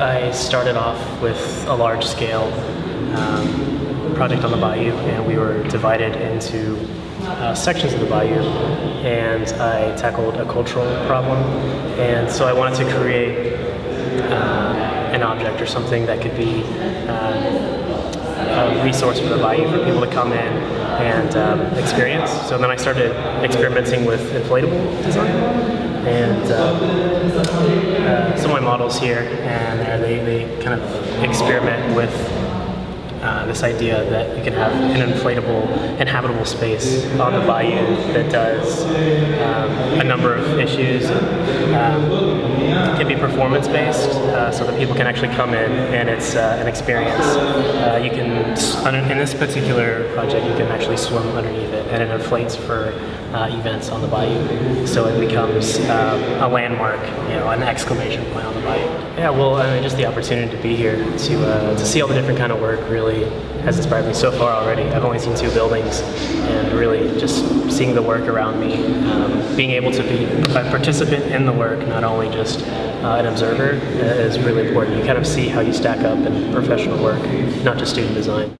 I started off with a large scale um, project on the bayou, and we were divided into uh, sections of the bayou, and I tackled a cultural problem. And so I wanted to create uh, an object or something that could be uh, a resource for the bayou for people to come in and um, experience. So then I started experimenting with inflatable design. And um, uh, some of my here and they, they kind of experiment with uh, this idea that you can have an inflatable, inhabitable space on the bayou that does um, a number of issues. Um, can be performance based, uh, so that people can actually come in and it's uh, an experience. Uh, you can, in this particular project, you can actually swim underneath it, and it inflates for uh, events on the bayou. So it becomes um, a landmark, you know, an exclamation point on the bayou. Yeah, well, I mean, just the opportunity to be here to uh, to see all the different kind of work really has inspired me so far already. I've only seen two buildings, and really just seeing the work around me, um, being able to be a participant in the work, not only just uh, an observer, is really important. You kind of see how you stack up in professional work, not just student design.